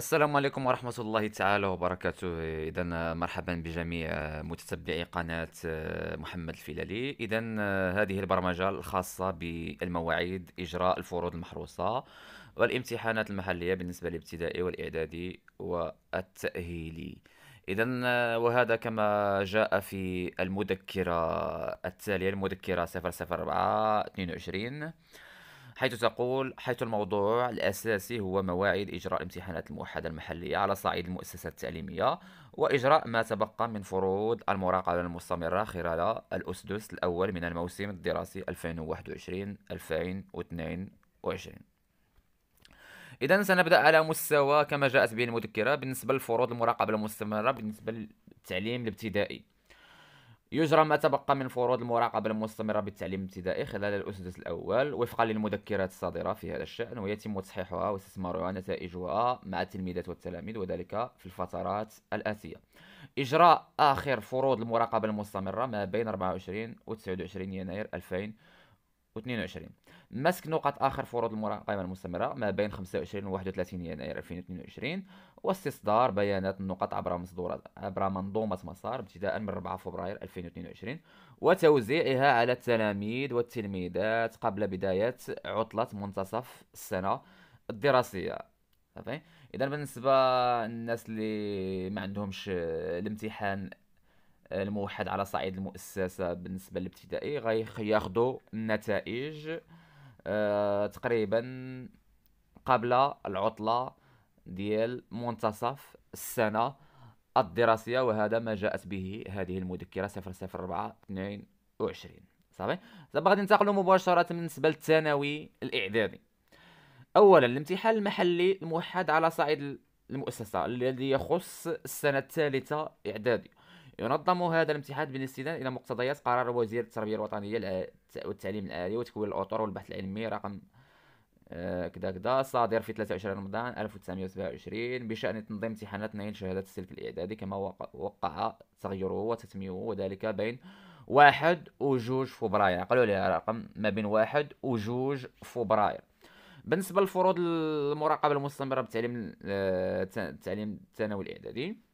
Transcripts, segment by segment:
السلام عليكم ورحمة الله تعالى وبركاته. إذا مرحبا بجميع متتبعي قناة محمد الفيلالي. إذا هذه البرمجة الخاصة بالمواعيد إجراء الفروض المحروسة والامتحانات المحلية بالنسبة للابتدائي والإعدادي والتأهيلي إذا وهذا كما جاء في المذكرة التالية المذكرة 004 22 حيث تقول حيث الموضوع الأساسي هو مواعيد إجراء الامتحانات الموحدة المحلية على صعيد المؤسسات التعليمية وإجراء ما تبقى من فروض المراقبة المستمرة خلال الأسدس الأول من الموسم الدراسي 2021-2022 إذا سنبدأ على مستوى كما جاءت به المذكرة بالنسبة للفروض المراقبة المستمرة بالنسبة للتعليم الابتدائي. يجرى ما تبقى من فروض المراقبة المستمرة بالتعليم الابتدائي خلال الأسدس الأول وفقا للمذكرات الصادرة في هذا الشأن ويتم تصحيحها واستثمارها نتائجها مع التلميذات والتلاميذ وذلك في الفترات الآتية. إجراء آخر فروض المراقبة المستمرة ما بين 24 و 29 يناير 2000 و22 مسك نقط آخر فروض المراقبة المستمرة ما بين 25 و 31 يناير 2022 واستصدار بيانات النقط عبر مصدورة عبر منظومة مسار ابتداء من 4 فبراير 2022 وتوزيعها على التلاميذ والتلميذات قبل بداية عطلة منتصف السنة الدراسية. اذا بالنسبة للناس اللي ما عندهمش الامتحان الموحد على صعيد المؤسسة بالنسبة للابتدائي غياخدوا النتائج آه تقريبا قبل العطلة ديال منتصف السنة الدراسية وهذا ما جاءت به هذه المذكرة 004 22 صافي؟ دابا غادي ننتقلوا مباشرة بالنسبة للثانوي الإعدادي. أولا الامتحان المحلي الموحد على صعيد المؤسسة الذي يخص السنة الثالثة إعدادي. ينظم هذا الامتحان بالاستناد إلى مقتضيات قرار وزير التربية الوطنية والتعليم العالي وتكوين الأطر والبحث العلمي رقم آه، كذا كذا. صادر في 23 رمضان 1927 بشأن تنظيم امتحانات نيل شهادة السلك الإعدادي كما وقع تغييره وتتميمه وذلك بين واحد وجوج فبراير. قالوا لي رقم ما بين واحد وجوج فبراير. بالنسبة للفروض المراقبة المستمرة بالتعليم آه، التعليم الثانوي الإعدادي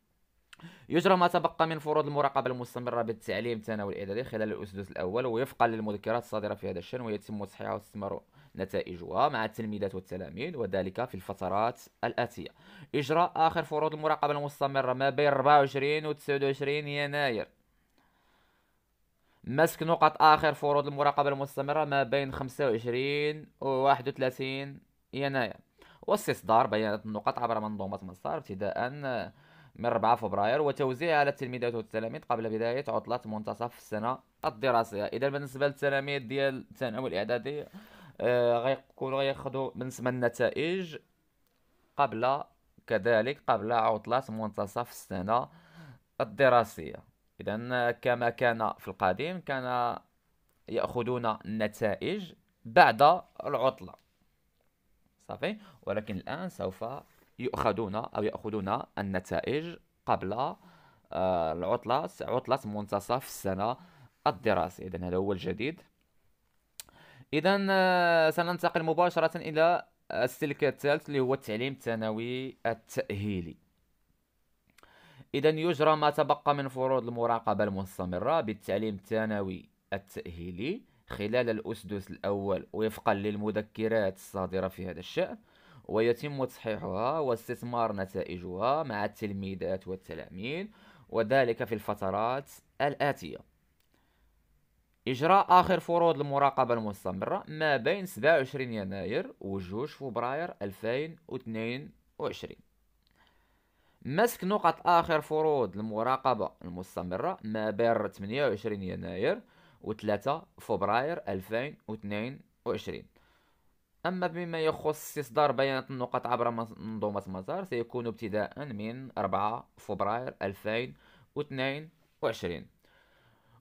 يجرى ما تبقى من فروض المراقبة المستمرة بالتعليم الثانوي الإعدادي خلال الأسدس الأول وفقا للمذكرات الصادرة في هذا الشأن ويتم تصحيحها واستثمار نتائجها مع التلميذات والتلاميذ وذلك في الفترات الآتية. إجراء آخر فروض المراقبة المستمرة ما بين 24 و 29 يناير. مسك نقط آخر فروض المراقبة المستمرة ما بين 25 و 31 يناير. واستصدار بيانات النقط عبر منظومة مسار ابتداء من 4 فبراير وتوزيع على التلميذات والتلاميذ قبل بداية عطلة منتصف السنة الدراسية. إذا بالنسبة للتلاميذ ديال الثانوي الإعدادي آه غيكونوا غياخذوا بالنسبة للنتائج قبل كذلك قبل عطلة منتصف السنة الدراسية. إذا كما كان في القديم كان يأخذون النتائج بعد العطلة. صافي؟ ولكن الآن سوف يؤخذون أو يأخذون النتائج قبل آه، العطلة عطلة منتصف السنة الدراسي. إذا هذا هو الجديد. إذا آه، سننتقل مباشرة إلى السلك الثالث اللي هو التعليم الثانوي التأهيلي. إذا يجرى ما تبقى من فروض المراقبة المستمرة بالتعليم الثانوي التأهيلي خلال الأسدس الأول وفقا للمذكرات الصادرة في هذا الشأن. ويتم تصحيحها واستثمار نتائجها مع التلميذات والتلاميذ وذلك في الفترات الآتية. إجراء آخر فروض المراقبة المستمرة ما بين 27 يناير و 2 فبراير 2022 مسك نقط آخر فروض المراقبة المستمرة ما بين 28 يناير و 3 فبراير 2022 أما بما يخص استصدار بيانات النقط عبر منظومة مسار سيكون ابتداء من 4 فبراير 2022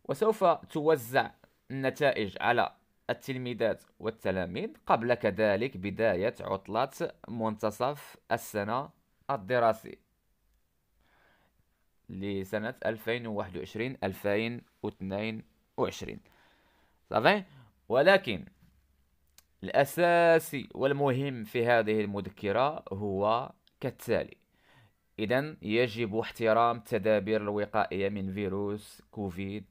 وسوف توزع النتائج على التلميذات والتلاميذ قبل كذلك بداية عطلة منتصف السنة الدراسي. لسنة 2021 2022 صافي ولكن الأساسي والمهم في هذه المذكرة هو كالتالي. إذا يجب احترام التدابير الوقائية من فيروس كوفيد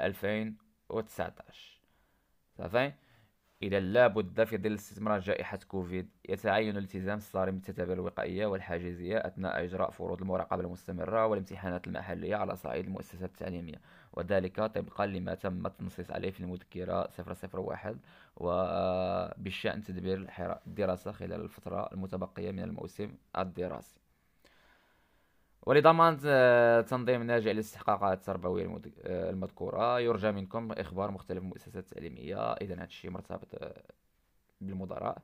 2019 صافي؟ إذا لا بد في ظل استمرار جائحة كوفيد يتعين الالتزام الصارم بالتدابير الوقائية والحاجزية أثناء إجراء فروض المراقبة المستمرة والامتحانات المحلية على صعيد المؤسسات التعليمية. وذلك طبقا لما تم التنصيص عليه في المذكرة 001 وبشأن تدبير الدراسة خلال الفترة المتبقية من الموسم الدراسي. ولضمان آه، تنظيم ناجع للاستحقاقات التربوية آه، المذكورة. يرجى منكم إخبار مختلف المؤسسات التعليمية. إذا هذا الشيء مرتبط آه، بالمدراء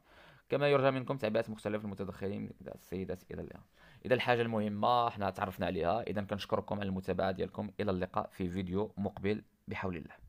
كما يرجى منكم تعبئة مختلف المتدخلين السيدات إلى اليوم إذا الحاجة المهمة إحنا تعرفنا عليها. إذا كنشكركم على المتابعة ديالكم. إلى اللقاء في فيديو مقبل بحول الله.